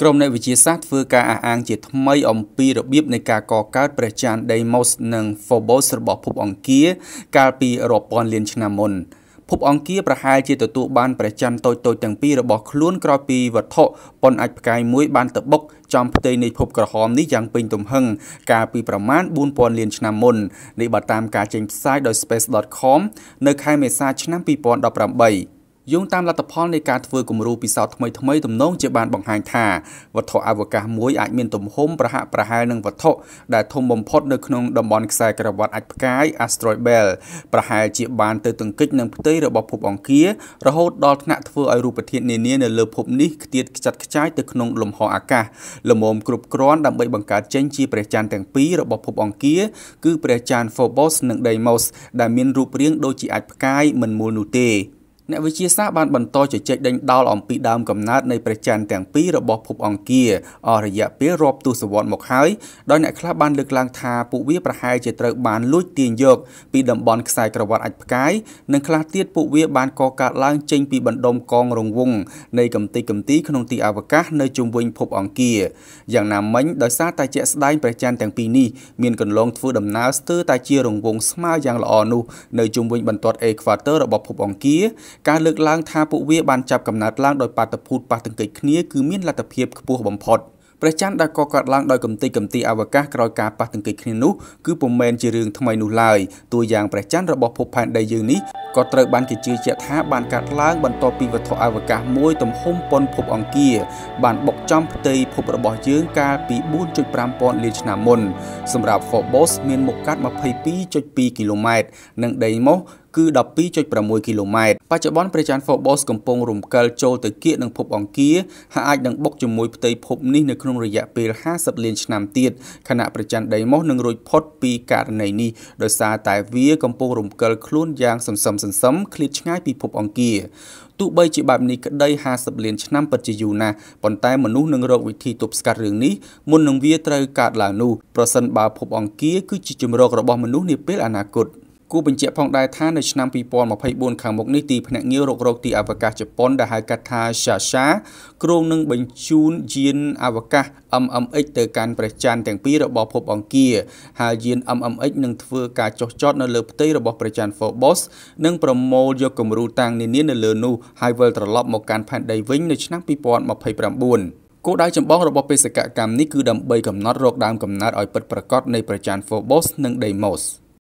ក្រុមអ្នកវិទ្យាសាស្ត្រធ្វើការអះអាងជាថ្មីអំពីរបៀបនៃការកកើតព្រះច័ន្ទ Deimos និង Phobos របស់ភពអង្គារកាលពីរាប់ពាន់លានឆ្នាំមុនភពអង្គារប្រហែលជាទទួលបានព្រះច័ន្ទតូចៗទាំងពីររបស់ខ្លួនក្រោយពីវត្ថុប៉ុនអាចផ្កាយមួយបានទៅបុកចំផ្ទៃនៃភពក្រហមនេះយ៉ាងពេញទំហឹងកាលពីប្រមាណ4000លានឆ្នាំមុននេះបើតាមការចេញផ្សាយដោយ space.com នៅខែមេសាឆ្នាំ2018 យោងតាមលទ្ធផលនៃការធ្វើគំរូពិសោធន៍ថ្មីថ្មីទំនងជាបានបង្ហាញថាវត្ថុអវកាសមួយអាចមានទំហំប្រហាក់ប្រហែលនឹងវត្ថុដែលធំបំផុតនៅក្នុងតំបន់ខ្សែក្រវ៉ាត់អាចផ្កាយ Asteroid Belt ប្រហែលជាបានទៅទង្គិចនឹងផ្ទៃរបស់ភពអង្គាររហូតដល់ថ្នាក់ធ្វើឲ្យរូបធាតុនានានៅលើភពនេះខ្ទាតខ្ចាត់ខ្ចាយទៅក្នុងលំហអាកាសល្មមគ្រប់គ្រាន់ដើម្បីបង្កើតចេញជាព្រះច័ន្ទទាំងពីររបស់ភពអង្គារគឺព្រះច័ន្ទ Phobos និង Deimos ដែលមានរូបរាងដូចជាអាចផ្កាយមិនមូលនោះទេ អ្នកវិទ្យាសាស្ត្របានបន្តជជែកដេញដោលអំពីដើមកំណើតនៃព្រះច័ន្ទទាំងពីររបស់ភពអង្គារអស់រយៈពេលរាប់ទសវត្សរ៍មកហើយដោយអ្នកខ្លះបានលើកឡើងថាពួកវាប្រហែលជាត្រូវបានលួចទាញយកពីតំបន់ខ្សែក្រវ៉ាត់អាចផ្កាយនិងខ្លះទៀតពួកវាបានកកើតឡើងចេញពីបណ្ដុំកងរង្វង់នៃកំទេចកំទីក្នុងទីអវកាសនៅជុំវិញភពអង្គារយ៉ាងណាមិញដោយសារតែជាក់ស្ដែងព្រះច័ន្ទទាំងពីរនេះមានកន្លងធ្វើដំណើរស្ទើរតែជារង្វង់ស្មើយ៉ាងល្អនោះនៅជុំវិញបន្ទាត់អេក្វាទ័ររបស់ភពអង្គារការលើកឡើងថាពួកវាបានចាប់កំណើតឡើងដោយបាតុភូតប៉ះទង្គិចគ្នាគឺមានលទ្ធភាពខ្ពស់បំផុត។ព្រះច័ន្ទដែលកកើតឡើងដោយកំទេចកំទីអវកាសក្រោយការប៉ះទង្គិចគ្នានោះគឺពុំមែនជារឿងថ្មីនោះឡើយតួយ៉ាងព្រះច័ន្ទរបស់ភពផែនដីយើងនេះក៏ត្រូវបានគេជឿជាក់ថាបានកើតឡើងបន្ទាប់ពីវត្ថុអវកាសមួយទំហំប៉ុនភពអង្គារបានបុកចំផ្ទៃភពរបស់យើងកាលពី4.5ពាន់លានឆ្នាំមុនសម្រាប់ Phobos មានមុខកាត់22.2គីឡូម៉ែត្រនិង Deimos គឺ12.6គីឡូម៉ែត្របច្ចុប្បន្នព្រះច័ន្ទ Phobos កំពុងរំកិលចូលទៅគៀកនឹងភពអង្គារហើយអាចនឹងបុកជាមួយផ្ទៃភពនេះនៅក្នុងរយៈពេល50លានឆ្នាំទៀតខណៈព្រះច័ន្ទ Deimos នឹងរួចផុតពីករណីនេះដោយសារតែវាកំពុងរំកិលខ្លួនយ៉ាងសន្សឹមសន្សឹមឃ្លាតឆ្ងាយពីភពអង្គារទោះបីជាបែបនេះក្តី50លានឆ្នាំពិតជាយូរណាស់ប៉ុន្តែមនុស្សនឹងរកវិធីទប់ស្កាត់រឿងនេះមុននឹងវាត្រូវកើតឡើងនោះប្រសិនបើភពអង្គារគឺជាជំរករបស់មនុស្សនាពេលអនាគត។ គួរបញ្ជាក់ផងដែរថានៅឆ្នាំ2024ខាងមុខនេះទីភ្នាក់ងាររករកទីអវកាសជប៉ុនដែលហៅកាត់ថា SHASHA គ្រោងនឹងបញ្ជូនយានអវកាស MMX ទៅកាន់ព្រះច័ន្ទទាំងពីររបស់ភពអង្គារហើយយាន MMX នឹងធ្វើការចុះចតនៅលើផ្ទៃរបស់ព្រះច័ន្ទ Phobos និងប្រមូលយកគំរូតាំងនានានៅលើនោះហើយវិលត្រឡប់មកកាន់ផែនដីវិញនៅឆ្នាំ2029គោលដៅចម្បងរបស់បេសកកម្មនេះគឺដើម្បីកំណត់រកដើមកំណើតឲ្យពិតប្រាកដនៃព្រះច័ន្ទ Phobos និង Deimos ។